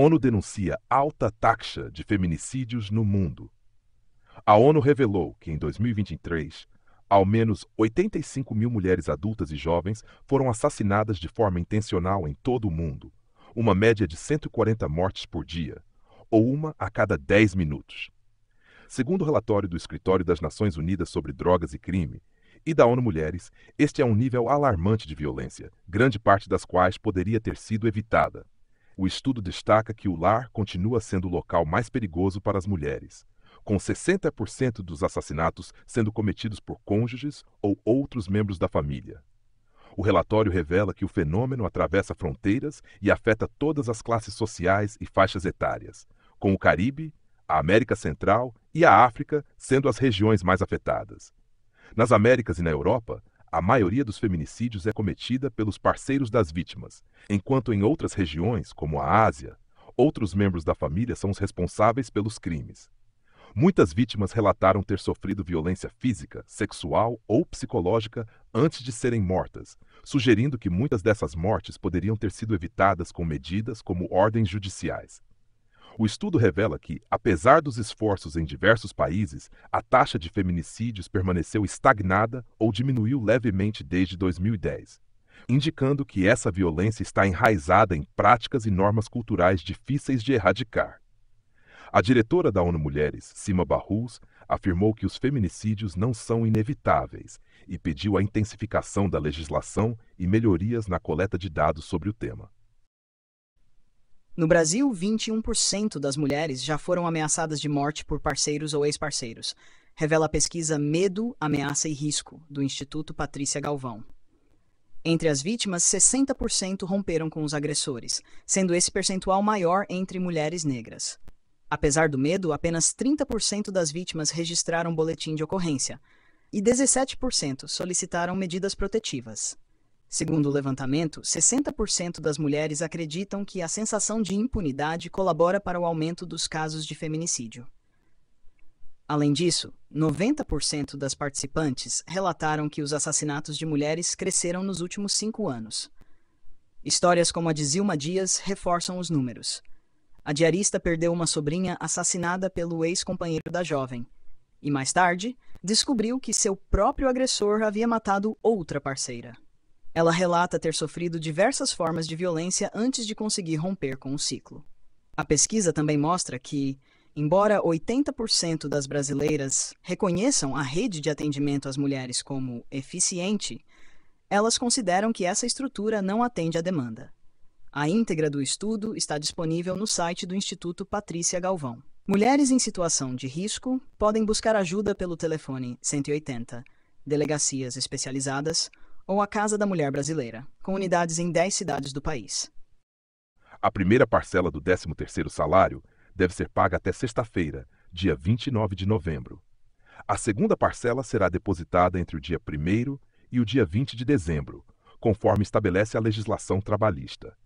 ONU denuncia alta taxa de feminicídios no mundo. A ONU revelou que em 2023, ao menos 85 mil mulheres adultas e jovens foram assassinadas de forma intencional em todo o mundo, uma média de 140 mortes por dia, ou uma a cada 10 minutos. Segundo o relatório do Escritório das Nações Unidas sobre Drogas e Crime e da ONU Mulheres, este é um nível alarmante de violência, grande parte das quais poderia ter sido evitada. O estudo destaca que o lar continua sendo o local mais perigoso para as mulheres, com 60% dos assassinatos sendo cometidos por cônjuges ou outros membros da família. O relatório revela que o fenômeno atravessa fronteiras e afeta todas as classes sociais e faixas etárias, com o Caribe, a América Central e a África sendo as regiões mais afetadas. Nas Américas e na Europa, a maioria dos feminicídios é cometida pelos parceiros das vítimas, enquanto em outras regiões, como a Ásia, outros membros da família são os responsáveis pelos crimes. Muitas vítimas relataram ter sofrido violência física, sexual ou psicológica antes de serem mortas, sugerindo que muitas dessas mortes poderiam ter sido evitadas com medidas como ordens judiciais. O estudo revela que, apesar dos esforços em diversos países, a taxa de feminicídios permaneceu estagnada ou diminuiu levemente desde 2010, indicando que essa violência está enraizada em práticas e normas culturais difíceis de erradicar. A diretora da ONU Mulheres, Sima Barrus, afirmou que os feminicídios não são inevitáveis e pediu a intensificação da legislação e melhorias na coleta de dados sobre o tema. No Brasil, 21% das mulheres já foram ameaçadas de morte por parceiros ou ex-parceiros, revela a pesquisa Medo, Ameaça e Risco, do Instituto Patrícia Galvão. Entre as vítimas, 60% romperam com os agressores, sendo esse percentual maior entre mulheres negras. Apesar do medo, apenas 30% das vítimas registraram boletim de ocorrência e 17% solicitaram medidas protetivas. Segundo o levantamento, 60% das mulheres acreditam que a sensação de impunidade colabora para o aumento dos casos de feminicídio. Além disso, 90% das participantes relataram que os assassinatos de mulheres cresceram nos últimos cinco anos. Histórias como a de Zilma Dias reforçam os números. A diarista perdeu uma sobrinha assassinada pelo ex-companheiro da jovem. E mais tarde, descobriu que seu próprio agressor havia matado outra parceira. Ela relata ter sofrido diversas formas de violência antes de conseguir romper com o ciclo. A pesquisa também mostra que, embora 80% das brasileiras reconheçam a rede de atendimento às mulheres como eficiente, elas consideram que essa estrutura não atende à demanda. A íntegra do estudo está disponível no site do Instituto Patrícia Galvão. Mulheres em situação de risco podem buscar ajuda pelo telefone 180, delegacias especializadas ou a Casa da Mulher Brasileira, com unidades em 10 cidades do país. A primeira parcela do 13º salário deve ser paga até sexta-feira, dia 29 de novembro. A segunda parcela será depositada entre o dia 1 e o dia 20 de dezembro, conforme estabelece a legislação trabalhista.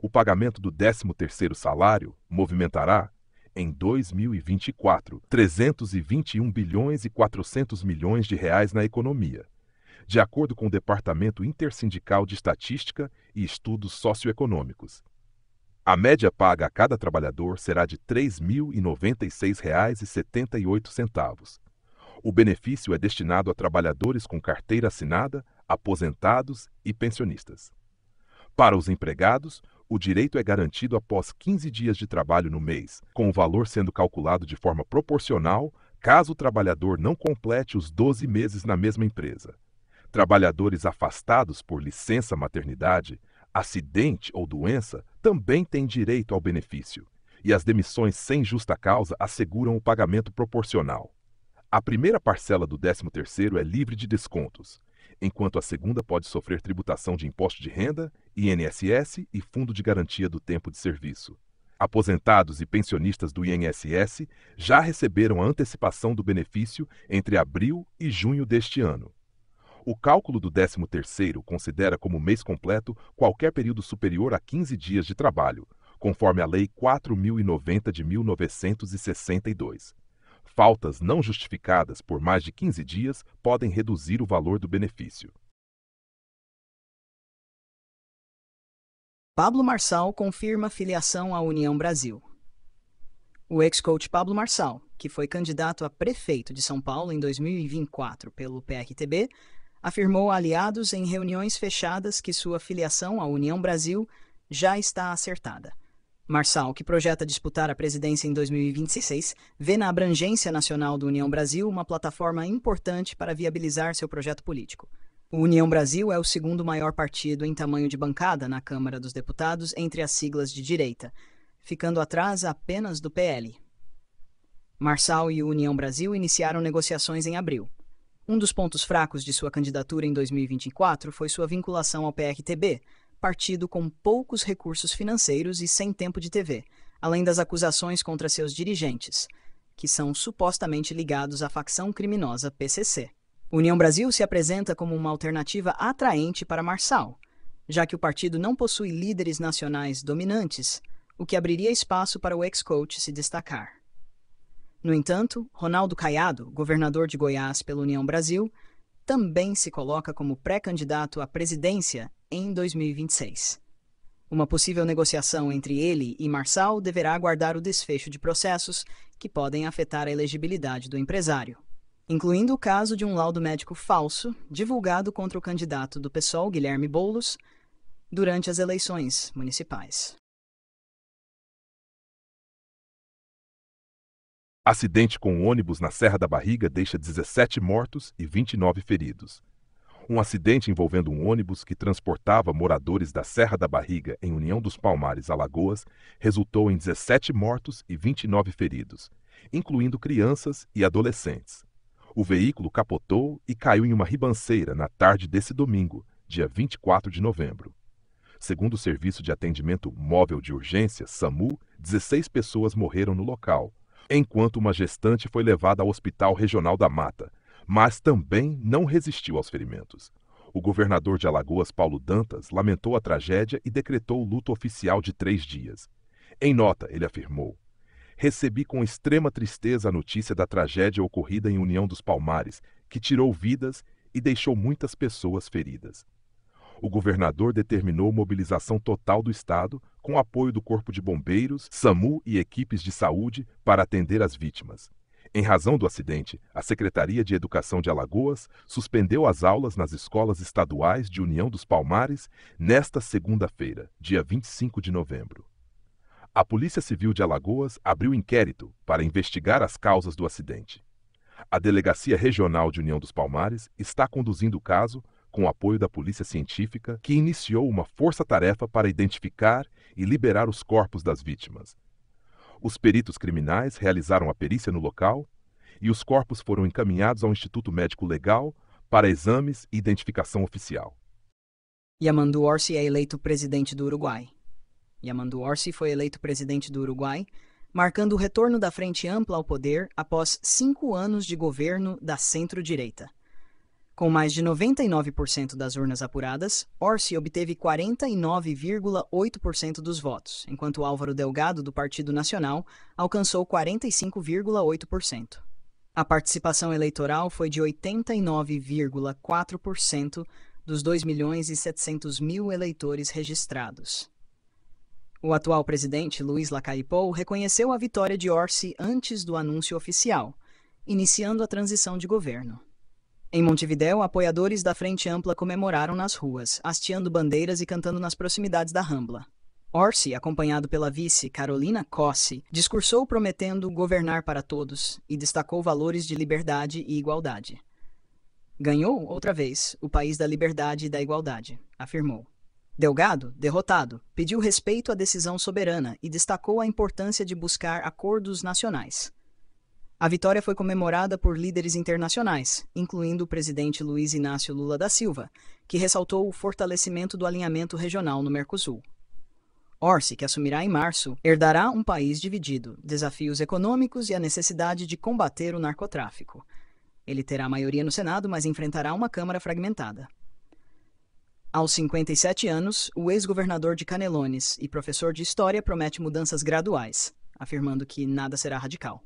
O pagamento do 13º salário movimentará, em 2024, 321 bilhões e 400 milhões de reais na economia, de acordo com o Departamento Intersindical de Estatística e Estudos Socioeconômicos. A média paga a cada trabalhador será de R$ 3.096,78. O benefício é destinado a trabalhadores com carteira assinada, aposentados e pensionistas. Para os empregados, o direito é garantido após 15 dias de trabalho no mês, com o valor sendo calculado de forma proporcional caso o trabalhador não complete os 12 meses na mesma empresa. Trabalhadores afastados por licença maternidade, acidente ou doença também têm direito ao benefício, e as demissões sem justa causa asseguram o pagamento proporcional. A primeira parcela do 13º é livre de descontos, enquanto a segunda pode sofrer tributação de imposto de renda, INSS e Fundo de Garantia do Tempo de Serviço. Aposentados e pensionistas do INSS já receberam a antecipação do benefício entre abril e junho deste ano. O cálculo do 13º considera como mês completo qualquer período superior a 15 dias de trabalho, conforme a Lei 4090 de 1962. Faltas não justificadas por mais de 15 dias podem reduzir o valor do benefício. Pablo Marçal confirma filiação à União Brasil. O ex-coach Pablo Marçal, que foi candidato a prefeito de São Paulo em 2024 pelo PRTB, afirmou a aliados em reuniões fechadas que sua filiação à União Brasil já está acertada. Marçal, que projeta disputar a presidência em 2026, vê na abrangência nacional do União Brasil uma plataforma importante para viabilizar seu projeto político. O União Brasil é o segundo maior partido em tamanho de bancada na Câmara dos Deputados entre as siglas de direita, ficando atrás apenas do PL. Marçal e o União Brasil iniciaram negociações em abril. Um dos pontos fracos de sua candidatura em 2024 foi sua vinculação ao PRTB, partido com poucos recursos financeiros e sem tempo de TV, além das acusações contra seus dirigentes, que são supostamente ligados à facção criminosa PCC. União Brasil se apresenta como uma alternativa atraente para Marçal, já que o partido não possui líderes nacionais dominantes o que abriria espaço para o ex-coach se destacar. No entanto, Ronaldo Caiado, governador de Goiás pela União Brasil, também se coloca como pré-candidato à presidência em 2026. Uma possível negociação entre ele e Marçal deverá aguardar o desfecho de processos que podem afetar a elegibilidade do empresário, incluindo o caso de um laudo médico falso divulgado contra o candidato do PSOL, Guilherme Boulos, durante as eleições municipais. Acidente com ônibus na Serra da Barriga deixa 17 mortos e 29 feridos. Um acidente envolvendo um ônibus que transportava moradores da Serra da Barriga em União dos Palmares, Alagoas, resultou em 17 mortos e 29 feridos, incluindo crianças e adolescentes. O veículo capotou e caiu em uma ribanceira na tarde desse domingo, dia 24 de novembro. Segundo o Serviço de Atendimento Móvel de Urgência, SAMU, 16 pessoas morreram no local enquanto uma gestante foi levada ao Hospital Regional da Mata, mas também não resistiu aos ferimentos. O governador de Alagoas, Paulo Dantas, lamentou a tragédia e decretou luto oficial de três dias. Em nota, ele afirmou: Recebi com extrema tristeza a notícia da tragédia ocorrida em União dos Palmares, que tirou vidas e deixou muitas pessoas feridas o governador determinou mobilização total do Estado, com apoio do Corpo de Bombeiros, SAMU e equipes de saúde para atender as vítimas. Em razão do acidente, a Secretaria de Educação de Alagoas suspendeu as aulas nas escolas estaduais de União dos Palmares nesta segunda-feira, dia 25 de novembro. A Polícia Civil de Alagoas abriu inquérito para investigar as causas do acidente. A Delegacia Regional de União dos Palmares está conduzindo o caso com o apoio da Polícia Científica, que iniciou uma força-tarefa para identificar e liberar os corpos das vítimas. Os peritos criminais realizaram a perícia no local e os corpos foram encaminhados ao Instituto Médico Legal para exames e identificação oficial. Yamandu Orsi é eleito presidente do Uruguai. Yamandu Orsi foi eleito presidente do Uruguai, marcando o retorno da Frente Ampla ao poder após cinco anos de governo da centro-direita. Com mais de 99% das urnas apuradas, Orsi obteve 49,8% dos votos, enquanto Álvaro Delgado, do Partido Nacional, alcançou 45,8%. A participação eleitoral foi de 89,4% dos 2 milhões e 700 mil eleitores registrados. O atual presidente, Luiz Lacaipou, reconheceu a vitória de Orsi antes do anúncio oficial, iniciando a transição de governo. Em Montevidéu, apoiadores da Frente Ampla comemoraram nas ruas, hasteando bandeiras e cantando nas proximidades da Rambla. Orsi, acompanhado pela vice Carolina Cossi, discursou prometendo governar para todos e destacou valores de liberdade e igualdade. Ganhou, outra vez, o país da liberdade e da igualdade, afirmou. Delgado, derrotado, pediu respeito à decisão soberana e destacou a importância de buscar acordos nacionais. A vitória foi comemorada por líderes internacionais, incluindo o presidente Luiz Inácio Lula da Silva, que ressaltou o fortalecimento do alinhamento regional no Mercosul. Orsi, que assumirá em março, herdará um país dividido, desafios econômicos e a necessidade de combater o narcotráfico. Ele terá maioria no Senado, mas enfrentará uma Câmara fragmentada. Aos 57 anos, o ex-governador de Canelones e professor de História promete mudanças graduais, afirmando que nada será radical.